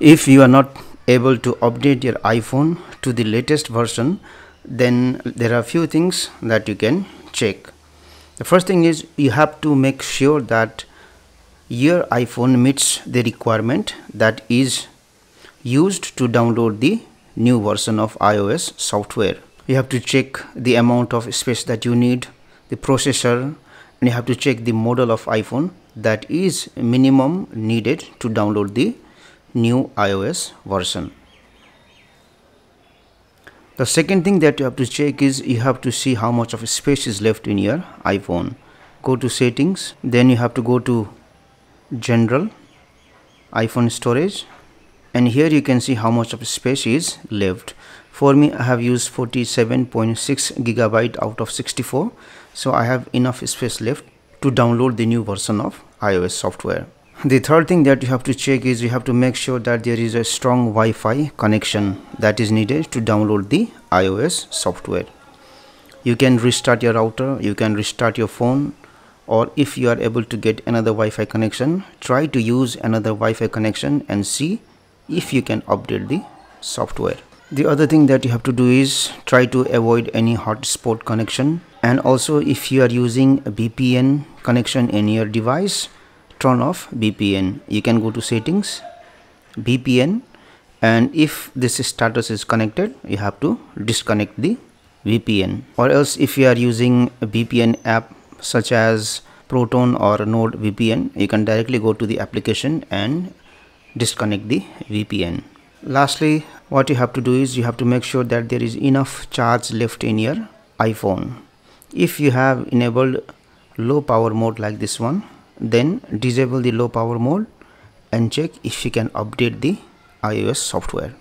if you are not able to update your iphone to the latest version then there are few things that you can check. The first thing is you have to make sure that your iphone meets the requirement that is used to download the new version of ios software. You have to check the amount of space that you need the processor and you have to check the model of iphone that is minimum needed to download the new iOS version. The second thing that you have to check is you have to see how much of space is left in your iPhone. Go to settings, then you have to go to general, iPhone storage and here you can see how much of space is left. For me I have used 47.6 gigabyte out of 64 so I have enough space left to download the new version of iOS software the third thing that you have to check is you have to make sure that there is a strong Wi-Fi connection that is needed to download the iOS software. You can restart your router you can restart your phone or if you are able to get another Wi-Fi connection try to use another Wi-Fi connection and see if you can update the software. The other thing that you have to do is try to avoid any hotspot connection. And also if you are using a VPN connection in your device turn off VPN you can go to settings VPN and if this status is connected you have to disconnect the VPN or else if you are using a VPN app such as Proton or Nord VPN you can directly go to the application and disconnect the VPN lastly what you have to do is you have to make sure that there is enough charge left in your iPhone. If you have enabled low power mode like this one then disable the low power mode and check if you can update the iOS software